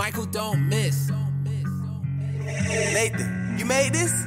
Michael don't miss. Nathan, you made this?